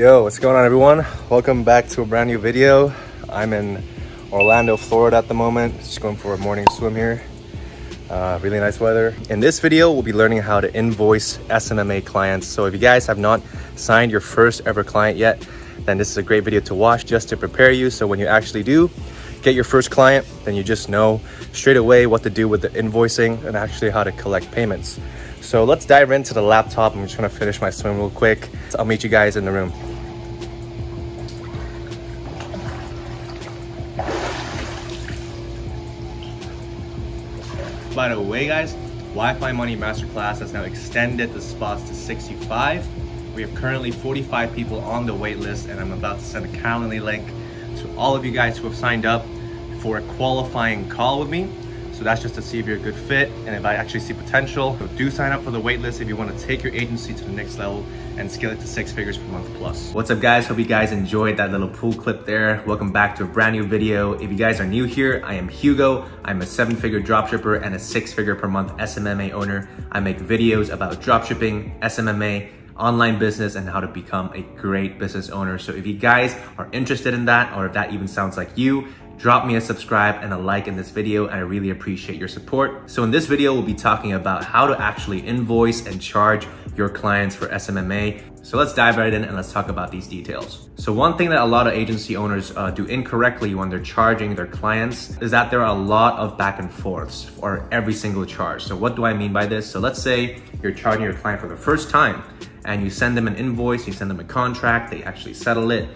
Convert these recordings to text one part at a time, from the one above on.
Yo, what's going on everyone? Welcome back to a brand new video. I'm in Orlando, Florida at the moment. Just going for a morning swim here. Uh, really nice weather. In this video, we'll be learning how to invoice SMMA clients. So if you guys have not signed your first ever client yet, then this is a great video to watch just to prepare you. So when you actually do get your first client, then you just know straight away what to do with the invoicing and actually how to collect payments. So let's dive into the laptop. I'm just gonna finish my swim real quick. I'll meet you guys in the room. By the way, guys, Wi-Fi Money Masterclass has now extended the spots to 65. We have currently 45 people on the wait list and I'm about to send a Calendly link to all of you guys who have signed up for a qualifying call with me. So that's just to see if you're a good fit and if I actually see potential. So do sign up for the waitlist if you want to take your agency to the next level and scale it to six figures per month plus. What's up guys? Hope you guys enjoyed that little pool clip there. Welcome back to a brand new video. If you guys are new here, I am Hugo. I'm a seven figure dropshipper and a six figure per month SMMA owner. I make videos about dropshipping, SMMA, online business and how to become a great business owner. So if you guys are interested in that, or if that even sounds like you, drop me a subscribe and a like in this video and I really appreciate your support. So in this video, we'll be talking about how to actually invoice and charge your clients for SMMA. So let's dive right in and let's talk about these details. So one thing that a lot of agency owners uh, do incorrectly when they're charging their clients is that there are a lot of back and forths for every single charge. So what do I mean by this? So let's say you're charging your client for the first time and you send them an invoice, you send them a contract, they actually settle it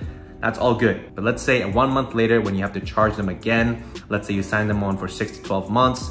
that's all good. But let's say one month later when you have to charge them again, let's say you sign them on for six to 12 months,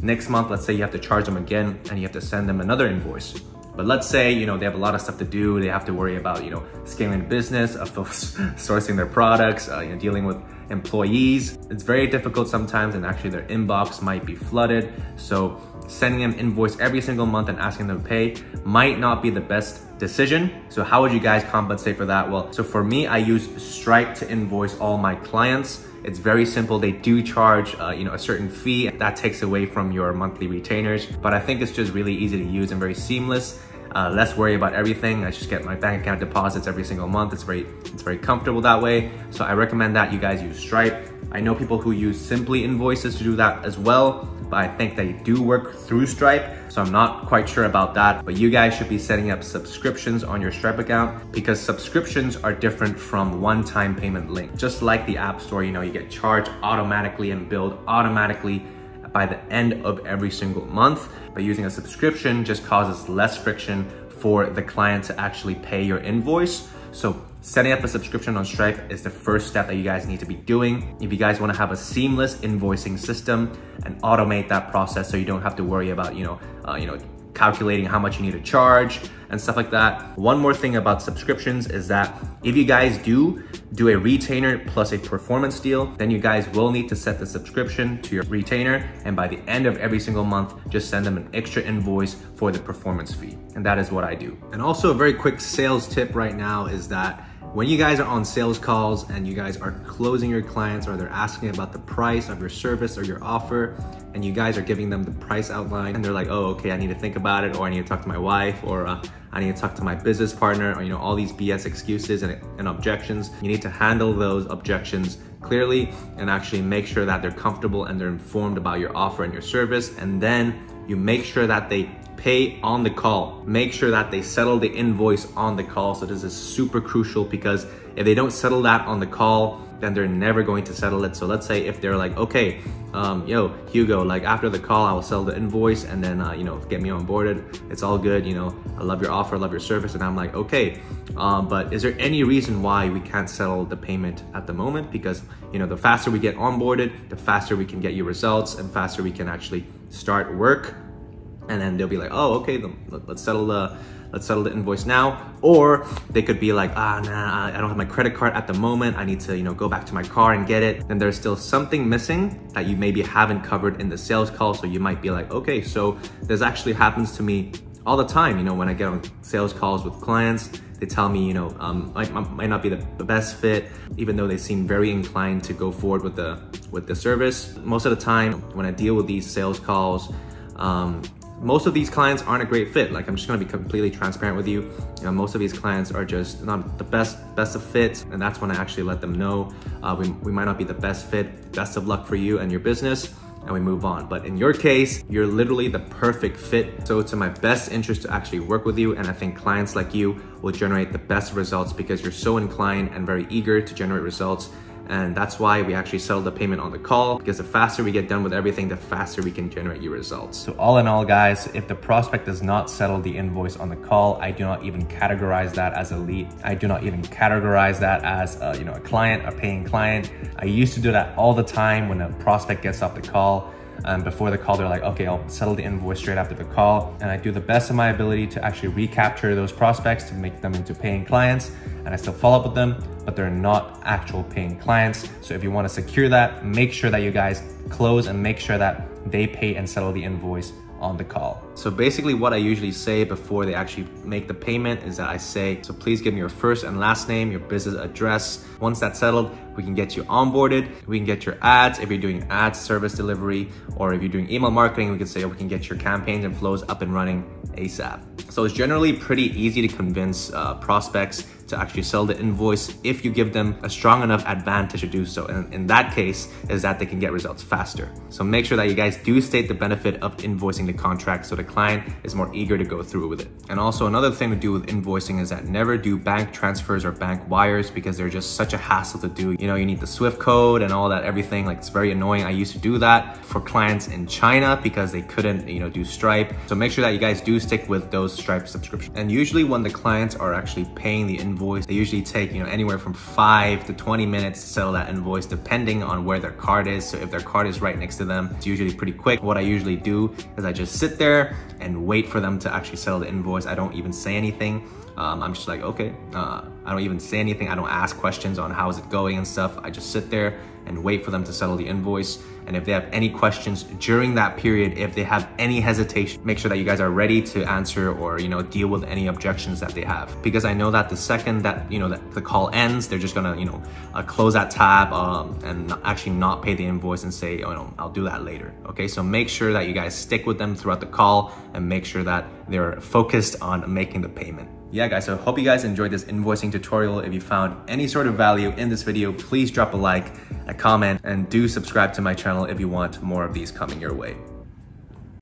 next month, let's say you have to charge them again and you have to send them another invoice. But let's say, you know, they have a lot of stuff to do. They have to worry about, you know, scaling business, of sourcing their products, uh, you know, dealing with employees. It's very difficult sometimes and actually their inbox might be flooded. So sending them invoice every single month and asking them to pay might not be the best decision. So how would you guys compensate for that? Well, so for me, I use Stripe to invoice all my clients. It's very simple. They do charge, uh, you know, a certain fee that takes away from your monthly retainers, but I think it's just really easy to use and very seamless. Uh, less worry about everything. I just get my bank account deposits every single month. It's very, it's very comfortable that way. So I recommend that you guys use Stripe. I know people who use Simply Invoices to do that as well I think they do work through Stripe. So I'm not quite sure about that, but you guys should be setting up subscriptions on your Stripe account because subscriptions are different from one-time payment link. Just like the App Store, you know, you get charged automatically and billed automatically by the end of every single month. But using a subscription just causes less friction for the client to actually pay your invoice. So setting up a subscription on Stripe is the first step that you guys need to be doing. If you guys wanna have a seamless invoicing system and automate that process so you don't have to worry about, you know, uh, you know, calculating how much you need to charge and stuff like that. One more thing about subscriptions is that if you guys do do a retainer plus a performance deal, then you guys will need to set the subscription to your retainer. And by the end of every single month, just send them an extra invoice for the performance fee. And that is what I do. And also a very quick sales tip right now is that when you guys are on sales calls and you guys are closing your clients or they're asking about the price of your service or your offer and you guys are giving them the price outline and they're like, oh, okay, I need to think about it or I need to talk to my wife or uh, I need to talk to my business partner or, you know, all these BS excuses and, and objections. You need to handle those objections clearly and actually make sure that they're comfortable and they're informed about your offer and your service. And then you make sure that they pay on the call. Make sure that they settle the invoice on the call. So this is super crucial because if they don't settle that on the call, then they're never going to settle it. So let's say if they're like, okay, um, yo, Hugo, like after the call, I will sell the invoice and then, uh, you know, get me onboarded. It's all good. You know, I love your offer, I love your service. And I'm like, okay, um, but is there any reason why we can't settle the payment at the moment? Because, you know, the faster we get onboarded, the faster we can get you results and faster we can actually start work and then they'll be like, oh, okay, let's settle the let's settle the invoice now. Or they could be like, ah, nah, I don't have my credit card at the moment. I need to, you know, go back to my car and get it. Then there's still something missing that you maybe haven't covered in the sales call. So you might be like, okay, so this actually happens to me all the time. You know, when I get on sales calls with clients, they tell me, you know, um, might, might not be the, the best fit, even though they seem very inclined to go forward with the with the service. Most of the time, when I deal with these sales calls, um, most of these clients aren't a great fit. Like I'm just gonna be completely transparent with you. You know, most of these clients are just not the best best of fits, and that's when I actually let them know uh, we, we might not be the best fit. Best of luck for you and your business and we move on. But in your case, you're literally the perfect fit. So it's in my best interest to actually work with you. And I think clients like you will generate the best results because you're so inclined and very eager to generate results and that's why we actually settle the payment on the call because the faster we get done with everything, the faster we can generate your results. So all in all, guys, if the prospect does not settle the invoice on the call, I do not even categorize that as a lead. I do not even categorize that as a, you know, a client, a paying client. I used to do that all the time when a prospect gets off the call um, before the call, they're like, okay, I'll settle the invoice straight after the call. And I do the best of my ability to actually recapture those prospects to make them into paying clients. And I still follow up with them, but they're not actual paying clients. So if you want to secure that, make sure that you guys close and make sure that they pay and settle the invoice on the call. So basically what I usually say before they actually make the payment is that I say, so please give me your first and last name, your business address. Once that's settled, we can get you onboarded. We can get your ads if you're doing ads, service delivery, or if you're doing email marketing, we can say, we can get your campaigns and flows up and running ASAP. So it's generally pretty easy to convince uh, prospects to actually sell the invoice if you give them a strong enough advantage to do so. And in that case is that they can get results faster. So make sure that you guys do state the benefit of invoicing the contract so the client is more eager to go through with it. And also another thing to do with invoicing is that never do bank transfers or bank wires because they're just such a hassle to do. You know, you need the Swift code and all that, everything. Like it's very annoying. I used to do that for clients in China because they couldn't, you know, do Stripe. So make sure that you guys do stick with those Stripe subscriptions. And usually when the clients are actually paying the invoice, they usually take, you know, anywhere from five to 20 minutes to settle that invoice depending on where their card is. So if their card is right next to them, it's usually pretty quick. What I usually do is I just sit there and wait for them to actually settle the invoice. I don't even say anything. Um, I'm just like, okay, uh, I don't even say anything. I don't ask questions on how is it going and stuff. I just sit there and wait for them to settle the invoice. And if they have any questions during that period, if they have any hesitation, make sure that you guys are ready to answer or, you know, deal with any objections that they have. Because I know that the second that, you know, that the call ends, they're just gonna, you know, uh, close that tab um, and actually not pay the invoice and say, oh, no, I'll do that later. Okay, so make sure that you guys stick with them throughout the call and make sure that they're focused on making the payment yeah guys, so hope you guys enjoyed this invoicing tutorial. If you found any sort of value in this video, please drop a like, a comment, and do subscribe to my channel if you want more of these coming your way.